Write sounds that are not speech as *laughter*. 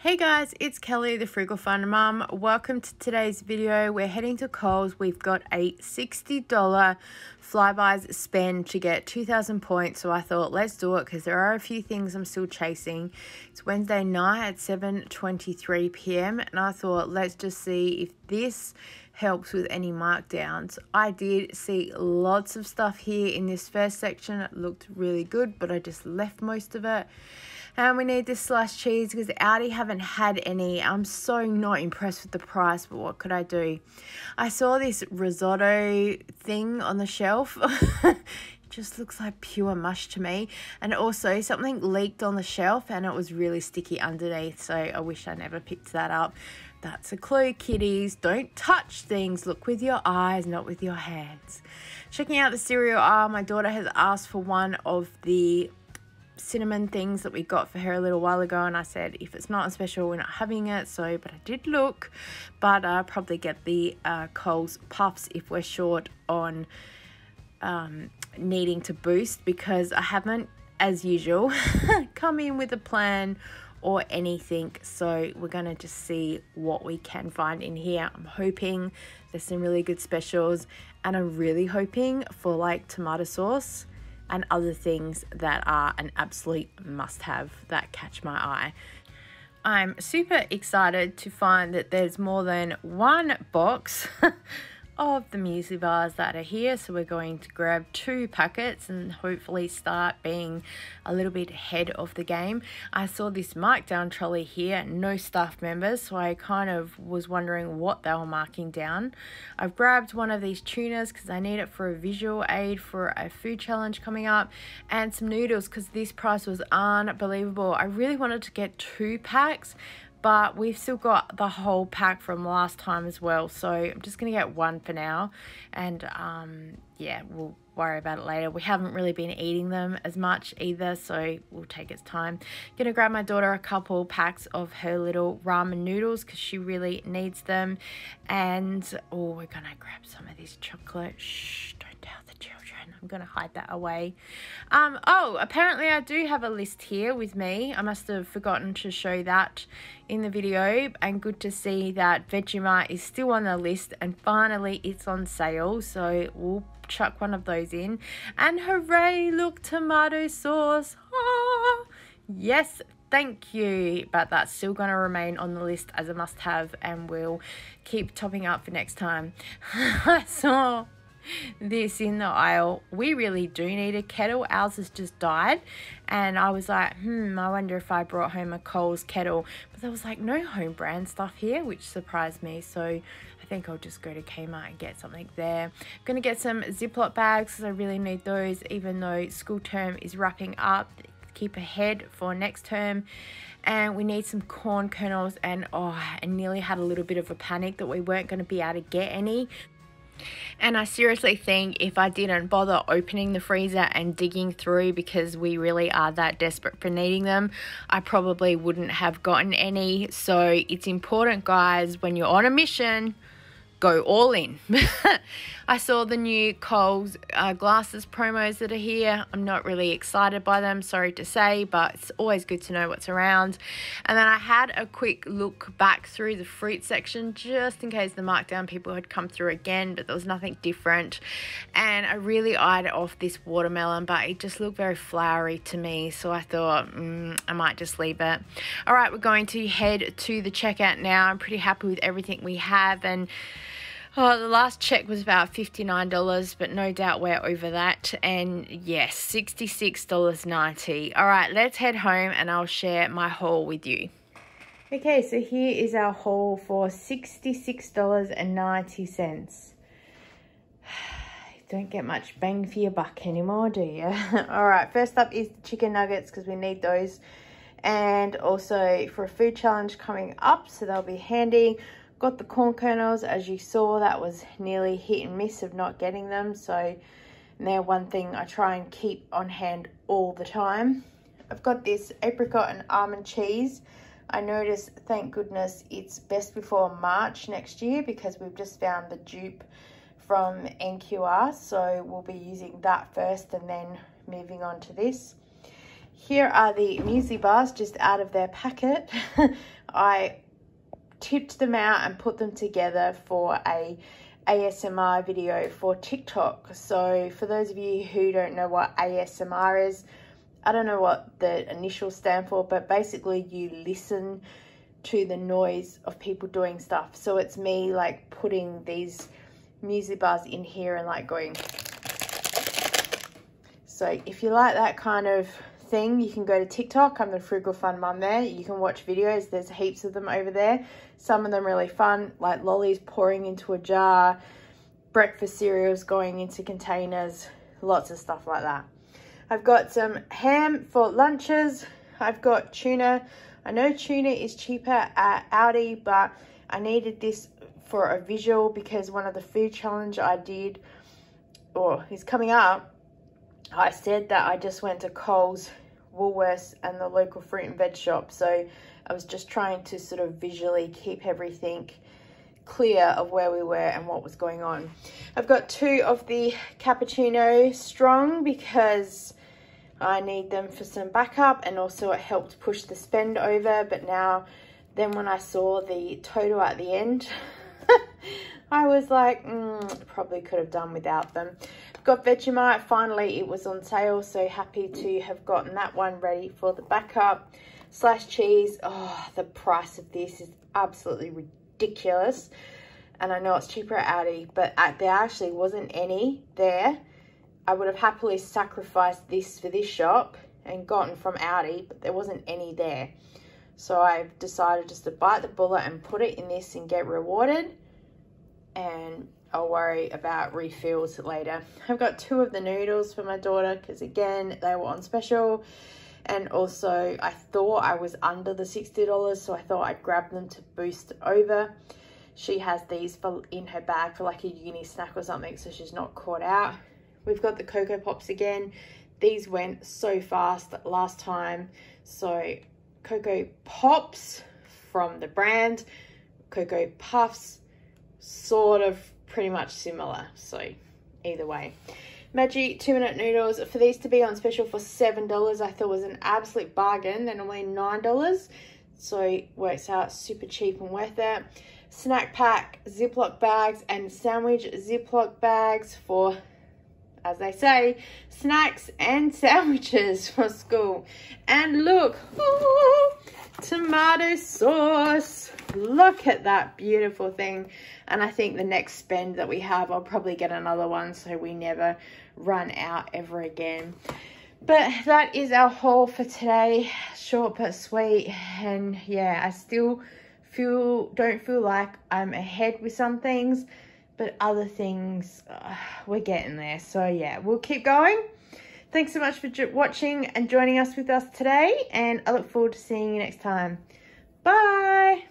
Hey guys, it's Kelly, the Frugal Fun Mum. Welcome to today's video. We're heading to Coles. We've got a $60 Flybuys spend to get 2,000 points. So I thought, let's do it because there are a few things I'm still chasing. It's Wednesday night at 7.23 p.m. And I thought, let's just see if this helps with any markdowns. I did see lots of stuff here in this first section. It looked really good, but I just left most of it. And we need this sliced cheese because Aldi haven't had any. I'm so not impressed with the price, but what could I do? I saw this risotto thing on the shelf. *laughs* it just looks like pure mush to me. And also something leaked on the shelf and it was really sticky underneath. So I wish I never picked that up. That's a clue, kiddies. Don't touch things. Look with your eyes, not with your hands. Checking out the cereal aisle, my daughter has asked for one of the cinnamon things that we got for her a little while ago and I said if it's not a special we're not having it. So but I did look but I'll probably get the uh, Coles puffs if we're short on um, needing to boost because I haven't as usual *laughs* come in with a plan or anything. So we're gonna just see what we can find in here. I'm hoping there's some really good specials and I'm really hoping for like tomato sauce and other things that are an absolute must have that catch my eye. I'm super excited to find that there's more than one box *laughs* of the muesli bars that are here. So we're going to grab two packets and hopefully start being a little bit ahead of the game. I saw this markdown trolley here no staff members so I kind of was wondering what they were marking down. I've grabbed one of these tunas because I need it for a visual aid for a food challenge coming up and some noodles because this price was unbelievable. I really wanted to get two packs but we've still got the whole pack from last time as well. So I'm just gonna get one for now and um, yeah we'll worry about it later. We haven't really been eating them as much either so we'll take its time. Gonna grab my daughter a couple packs of her little ramen noodles because she really needs them. And oh we're gonna grab some of this chocolate. Shh don't tell the children I'm going to hide that away. Um, oh, apparently I do have a list here with me. I must have forgotten to show that in the video. And good to see that Vegemite is still on the list and finally it's on sale. So we'll chuck one of those in. And hooray, look, tomato sauce. Ah, yes, thank you but that's still going to remain on the list as a must have and we'll keep topping up for next time *laughs* saw this in the aisle. We really do need a kettle. Ours has just died. And I was like, hmm, I wonder if I brought home a Coles kettle. But there was like no home brand stuff here, which surprised me. So I think I'll just go to Kmart and get something there. I'm going to get some Ziploc bags because I really need those, even though school term is wrapping up. Keep ahead for next term and we need some corn kernels and oh I nearly had a little bit of a panic that we weren't going to be able to get any and I seriously think if I didn't bother opening the freezer and digging through because we really are that desperate for needing them, I probably wouldn't have gotten any. So it's important, guys, when you're on a mission, go all in. *laughs* I saw the new Coles uh, glasses promos that are here. I'm not really excited by them, sorry to say, but it's always good to know what's around. And then I had a quick look back through the fruit section just in case the markdown people had come through again, but there was nothing different. And I really eyed off this watermelon, but it just looked very floury to me, so I thought mm, I might just leave it. All right, we're going to head to the checkout now. I'm pretty happy with everything we have and Oh, the last check was about $59, but no doubt we're over that. And yes, $66.90. All right, let's head home and I'll share my haul with you. Okay, so here is our haul for $66.90. *sighs* Don't get much bang for your buck anymore, do you? *laughs* All right, first up is the chicken nuggets because we need those. And also for a food challenge coming up, so they'll be handy. Got the corn kernels, as you saw, that was nearly hit and miss of not getting them. So they're one thing I try and keep on hand all the time. I've got this apricot and almond cheese. I noticed, thank goodness, it's best before March next year because we've just found the dupe from NQR. So we'll be using that first and then moving on to this. Here are the muesli bars just out of their packet. *laughs* I tipped them out and put them together for a ASMR video for TikTok. So for those of you who don't know what ASMR is, I don't know what the initials stand for, but basically you listen to the noise of people doing stuff. So it's me like putting these muesli bars in here and like going. So if you like that kind of thing, you can go to TikTok. I'm the Frugal Fun Mum there. You can watch videos. There's heaps of them over there. Some of them really fun, like lollies pouring into a jar, breakfast cereals going into containers, lots of stuff like that. I've got some ham for lunches. I've got tuna. I know tuna is cheaper at Aldi, but I needed this for a visual because one of the food challenge I did, or is coming up, I said that I just went to Coles, Woolworths and the local fruit and veg shop. So I was just trying to sort of visually keep everything clear of where we were and what was going on. I've got two of the cappuccino strong because I need them for some backup and also it helped push the spend over. But now, then when I saw the total at the end, *laughs* I was like, mm, probably could have done without them. Got Vegemite, finally it was on sale, so happy to have gotten that one ready for the backup. Slash cheese, oh, the price of this is absolutely ridiculous. And I know it's cheaper at Aldi, but there actually wasn't any there. I would have happily sacrificed this for this shop and gotten from Aldi, but there wasn't any there. So I've decided just to bite the bullet and put it in this and get rewarded and I'll worry about refills later. I've got two of the noodles for my daughter because again, they were on special. And also I thought I was under the $60, so I thought I'd grab them to boost over. She has these for in her bag for like a uni snack or something, so she's not caught out. We've got the Coco Pops again. These went so fast last time. So Coco Pops from the brand, Cocoa Puffs, sort of pretty much similar. So either way. Maggi two minute noodles. For these to be on special for $7, I thought was an absolute bargain. They're normally $9. So works out super cheap and worth it. Snack pack, Ziploc bags and sandwich Ziploc bags for as they say, snacks and *laughs* sandwiches for school. And look, ooh, *laughs* tomato sauce. Look at that beautiful thing. And I think the next spend that we have, I'll probably get another one so we never run out ever again. But that is our haul for today. Short but sweet. And yeah, I still feel, don't feel like I'm ahead with some things. But other things, uh, we're getting there. So yeah, we'll keep going. Thanks so much for watching and joining us with us today. And I look forward to seeing you next time. Bye.